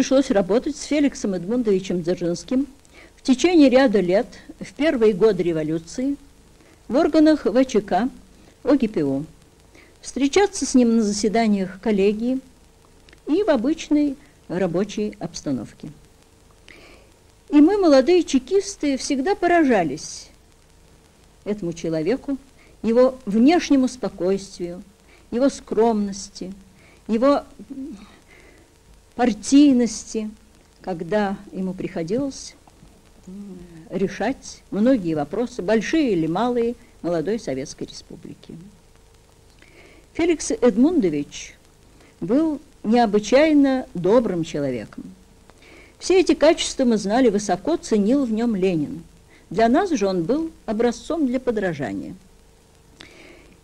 пришлось работать с Феликсом Эдмундовичем Дзержинским в течение ряда лет в первые годы революции в органах ВЧК ОГПУ, встречаться с ним на заседаниях коллегии и в обычной рабочей обстановке. И мы, молодые чекисты, всегда поражались этому человеку, его внешнему спокойствию, его скромности, его партийности, когда ему приходилось решать многие вопросы, большие или малые, молодой Советской Республики. Феликс Эдмундович был необычайно добрым человеком. Все эти качества мы знали высоко, ценил в нем Ленин. Для нас же он был образцом для подражания.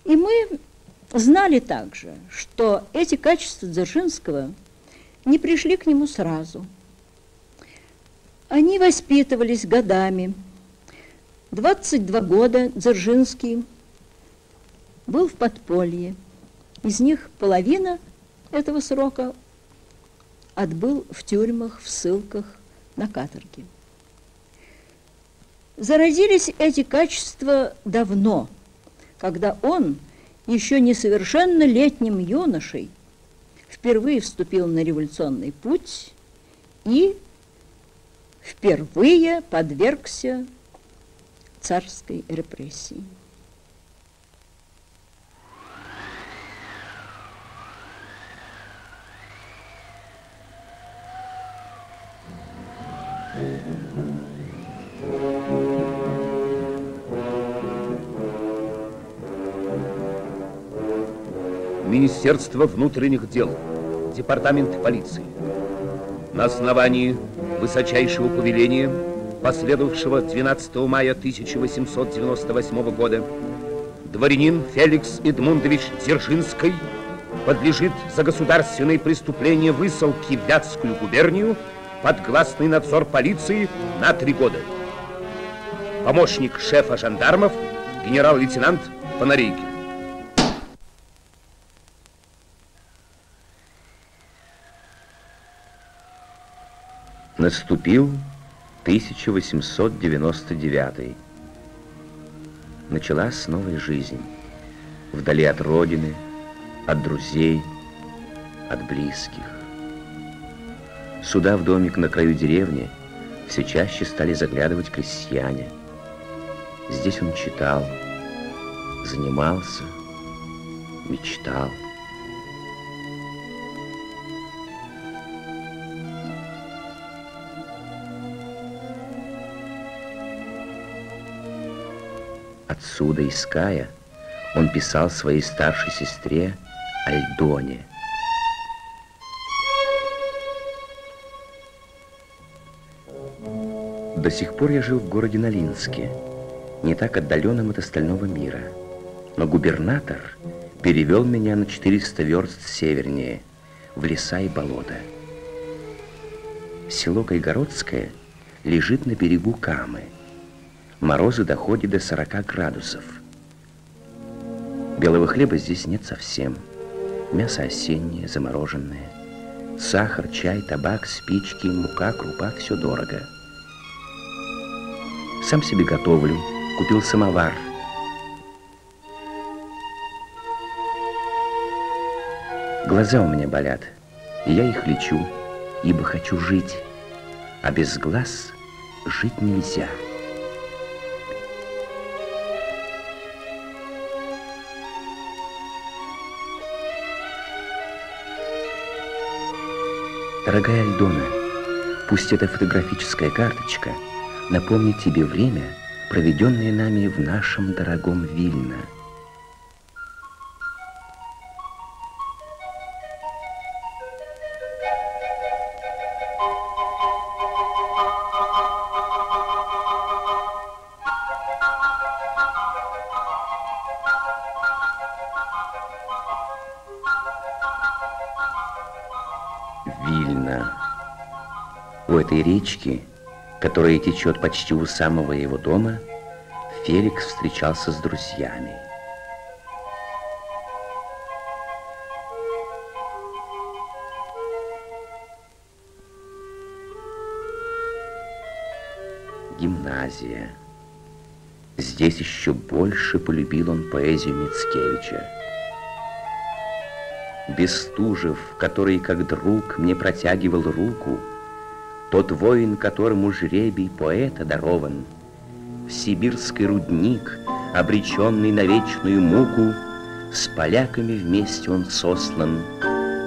И мы знали также, что эти качества Дзержинского не пришли к нему сразу. Они воспитывались годами. 22 года Дзержинский был в подполье. Из них половина этого срока отбыл в тюрьмах, в ссылках, на каторге. Заразились эти качества давно, когда он, еще несовершеннолетним юношей, впервые вступил на революционный путь и впервые подвергся царской репрессии. Министерство внутренних дел, Департамент полиции. На основании высочайшего повеления, последовавшего 12 мая 1898 года, дворянин Феликс Эдмундович Дзержинский подлежит за государственные преступления высылки в Вятскую губернию под гласный надзор полиции на три года. Помощник шефа жандармов генерал-лейтенант Фонарейкин. Наступил 1899. Началась новая жизнь. Вдали от родины, от друзей, от близких. Сюда, в домик на краю деревни, все чаще стали заглядывать крестьяне. Здесь он читал, занимался, мечтал. Отсюда, из Кая, он писал своей старшей сестре Альдоне. До сих пор я жил в городе Налинске, не так отдаленном от остального мира. Но губернатор перевел меня на 400 верст севернее, в леса и болота. Село Кайгородское лежит на берегу Камы – Морозы доходят до 40 градусов. Белого хлеба здесь нет совсем. Мясо осеннее, замороженное. Сахар, чай, табак, спички, мука, крупа – все дорого. Сам себе готовлю. Купил самовар. Глаза у меня болят, и я их лечу, ибо хочу жить. А без глаз жить нельзя. Дорогая Альдона, пусть эта фотографическая карточка напомнит тебе время, проведенное нами в нашем дорогом Вильно – речки, которая течет почти у самого его дома, Феликс встречался с друзьями. Гимназия. Здесь еще больше полюбил он поэзию Мицкевича. Бестужев, который как друг мне протягивал руку, тот воин, которому жребий поэта дарован, В сибирский рудник, обреченный на вечную муку, С поляками вместе он сослан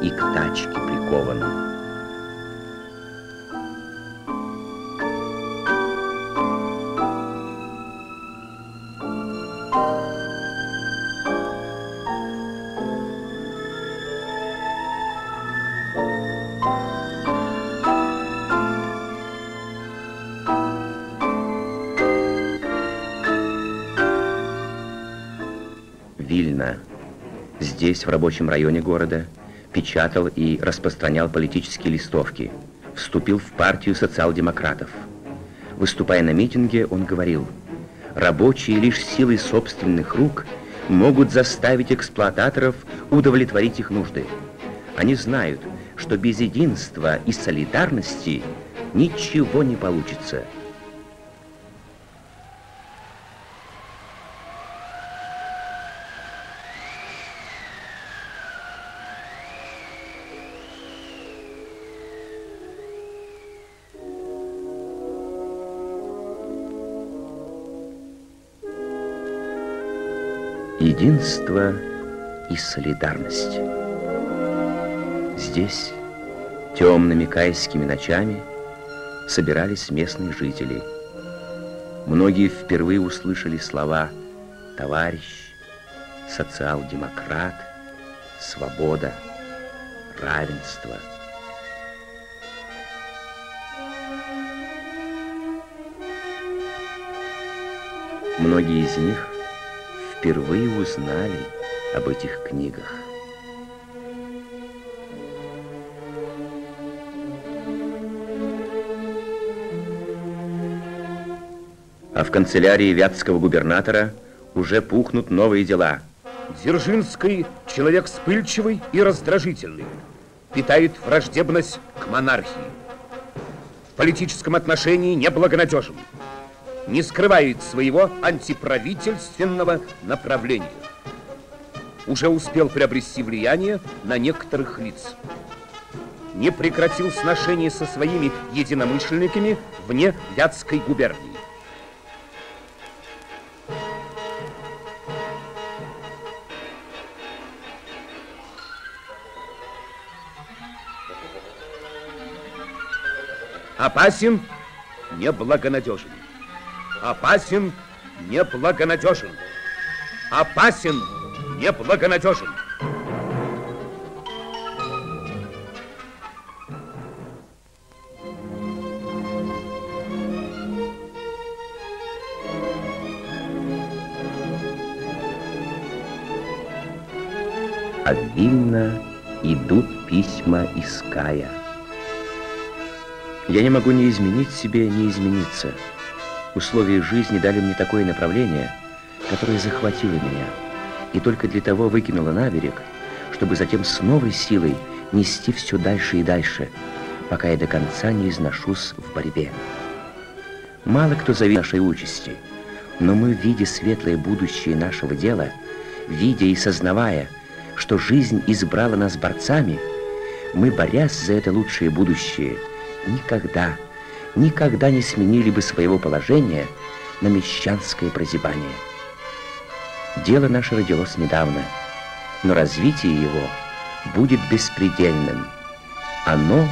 и к тачке прикован. Здесь, в рабочем районе города, печатал и распространял политические листовки, вступил в партию социал-демократов. Выступая на митинге, он говорил, рабочие лишь силой собственных рук могут заставить эксплуататоров удовлетворить их нужды. Они знают, что без единства и солидарности ничего не получится – единство и солидарность. Здесь темными кайскими ночами собирались местные жители. Многие впервые услышали слова «товарищ», «социал-демократ», «свобода», «равенство». Многие из них – впервые узнали об этих книгах. А в канцелярии вятского губернатора уже пухнут новые дела. Дзержинский человек вспыльчивый и раздражительный, питает враждебность к монархии. В политическом отношении неблагонадежен не скрывает своего антиправительственного направления. Уже успел приобрести влияние на некоторых лиц. Не прекратил сношения со своими единомышленниками вне Вятской губернии. Опасен, неблагонадежен. Опасен, неблагонадежен. Опасен, неблагонадежен. А Вильно идут письма из Кая. Я не могу ни изменить себе, ни измениться. Условия жизни дали мне такое направление, которое захватило меня, и только для того выкинуло на берег, чтобы затем с новой силой нести все дальше и дальше, пока я до конца не изношусь в борьбе. Мало кто завидует нашей участи, но мы, видя светлое будущее нашего дела, видя и сознавая, что жизнь избрала нас борцами, мы, борясь за это лучшее будущее, никогда не никогда не сменили бы своего положения на мещанское прозябание. Дело наше родилось недавно, но развитие его будет беспредельным. Оно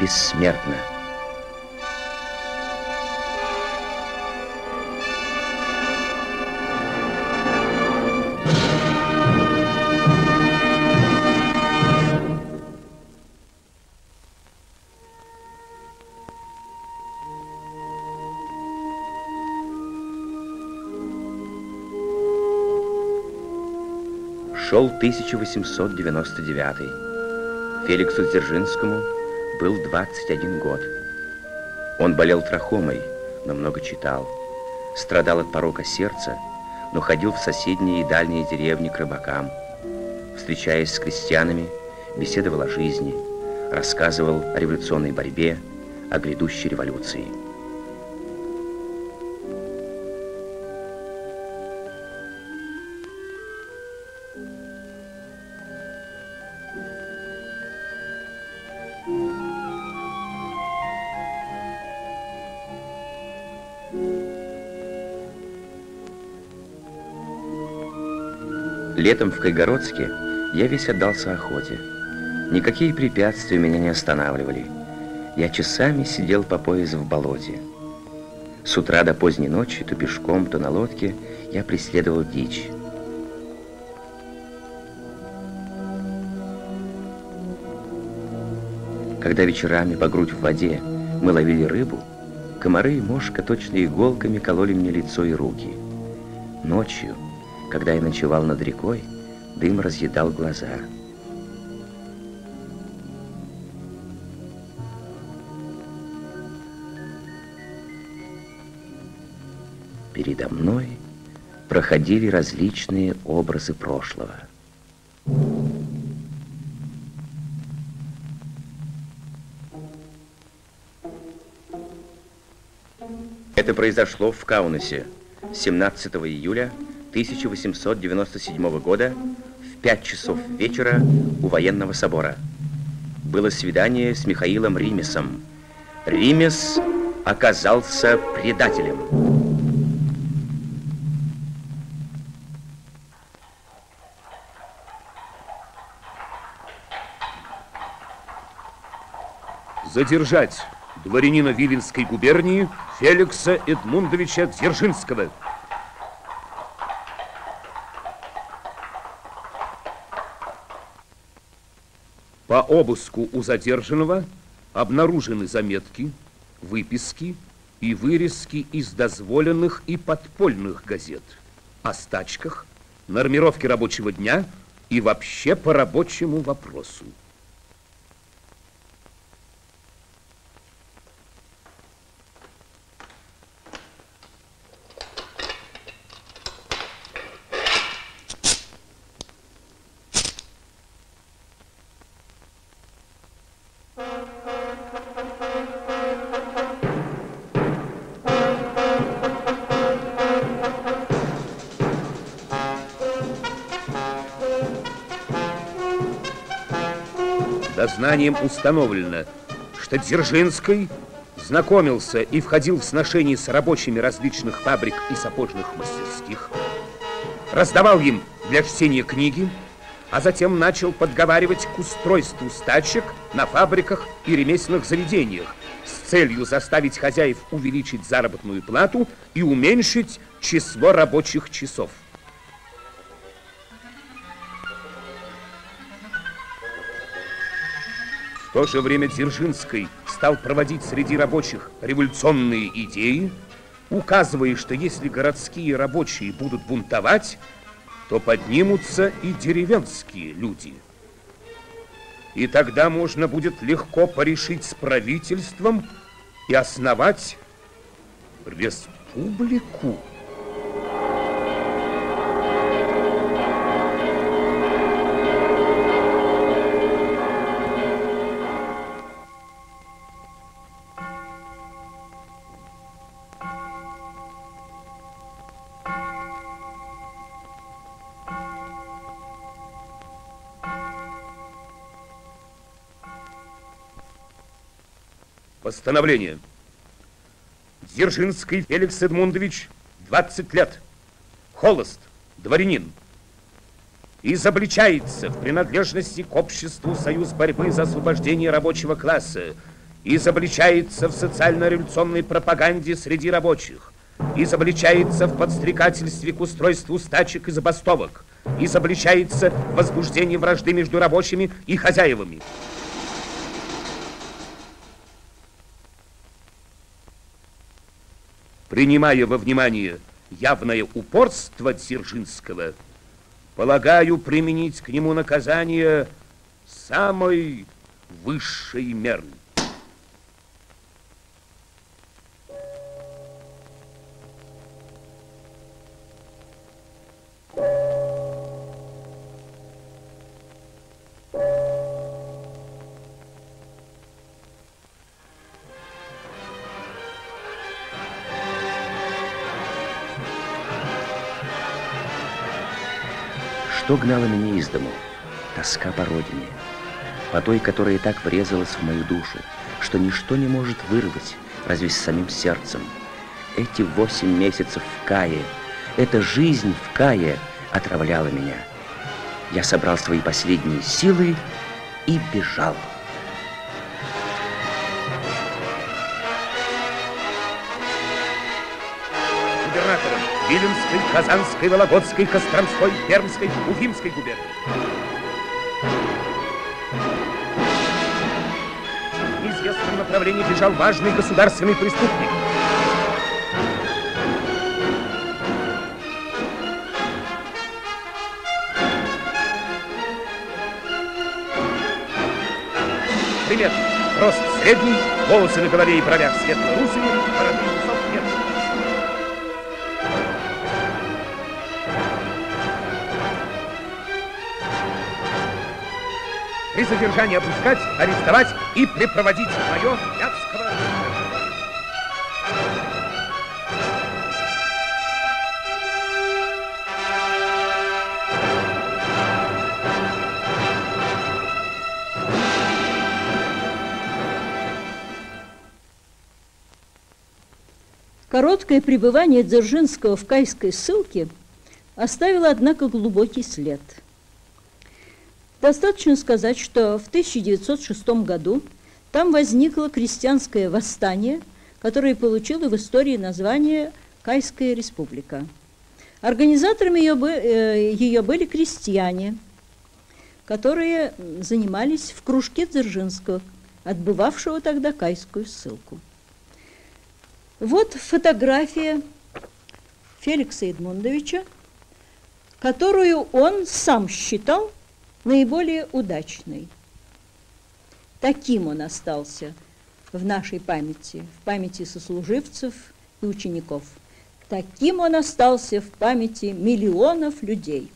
бессмертно. Шел 1899. Феликсу Дзержинскому был 21 год. Он болел трахомой, но много читал. Страдал от порока сердца, но ходил в соседние и дальние деревни к рыбакам. Встречаясь с крестьянами, беседовал о жизни, рассказывал о революционной борьбе, о грядущей революции. Летом в Кайгородске я весь отдался охоте. Никакие препятствия меня не останавливали. Я часами сидел по пояс в болоте. С утра до поздней ночи, то пешком, то на лодке, я преследовал дичь. Когда вечерами по грудь в воде мы ловили рыбу, комары и мошка точно иголками кололи мне лицо и руки. Ночью, когда я ночевал над рекой, дым разъедал глаза. Передо мной проходили различные образы прошлого. Это произошло в Каунасе 17 июля 1897 года в 5 часов вечера у военного собора. Было свидание с Михаилом Римесом. Римес оказался предателем. Задержать дворянина Виленской губернии Феликса Эдмундовича Дзержинского. Обыску у задержанного обнаружены заметки, выписки и вырезки из дозволенных и подпольных газет о стачках, нормировке рабочего дня и вообще по рабочему вопросу. Дознанием установлено, что Дзержинский знакомился и входил в сношение с рабочими различных фабрик и сапожных мастерских, раздавал им для чтения книги, а затем начал подговаривать к устройству стачек на фабриках и ремесленных заведениях с целью заставить хозяев увеличить заработную плату и уменьшить число рабочих часов. То же время Дзержинский стал проводить среди рабочих революционные идеи, указывая, что если городские рабочие будут бунтовать, то поднимутся и деревенские люди. И тогда можно будет легко порешить с правительством и основать республику. Постановление. Дзержинский Феликс Эдмундович, 20 лет. Холост, дворянин. Изобличается в принадлежности к обществу Союз борьбы за освобождение рабочего класса. Изобличается в социально-революционной пропаганде среди рабочих. Изобличается в подстрекательстве к устройству стачек и забастовок. Изобличается в возбуждении вражды между рабочими и хозяевами. Принимая во внимание явное упорство Дзержинского, полагаю применить к нему наказание самой высшей меры. Что гнало меня из дому? Тоска по родине, по той, которая так врезалась в мою душу, что ничто не может вырвать, разве с самим сердцем. Эти восемь месяцев в Кае, эта жизнь в Кае отравляла меня. Я собрал свои последние силы и бежал. Виленской, Казанской, Вологодской, Костромской, Пермской, Уфимской губернии. В неизвестном направлении бежал важный государственный преступник. Пример. Рост средний, волосы на голове и бровях светло-русые, бороды При задержании обыскать, арестовать и припроводить мое Вятского Короткое пребывание Дзержинского в кайской ссылке оставило, однако, глубокий след. Достаточно сказать, что в 1906 году там возникло крестьянское восстание, которое получило в истории название Кайская республика. Организаторами ее, э, ее были крестьяне, которые занимались в кружке Дзержинского, отбывавшего тогда Кайскую ссылку. Вот фотография Феликса Эдмундовича, которую он сам считал наиболее удачный. Таким он остался в нашей памяти, в памяти сослуживцев и учеников. Таким он остался в памяти миллионов людей.